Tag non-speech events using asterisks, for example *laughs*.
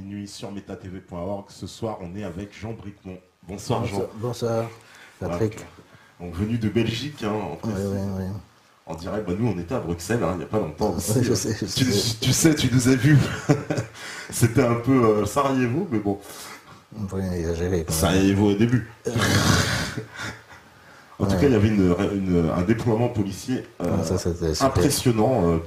minuit sur metatv.org. Ce soir, on est avec Jean Bricmont. Bonsoir, Jean. Bonsoir, Patrick. Donc, venu de Belgique, hein, en, Oui, on dirait, bah, nous, on était à Bruxelles, hein, il n'y a pas longtemps. tu, sais. tu nous as vus. *laughs* C'était un peu euh, Sarajevo, mais bon, Oui, exagéré. au début. en tout cas, il y avait une- une- un déploiement policier euh, impressionnant. Euh,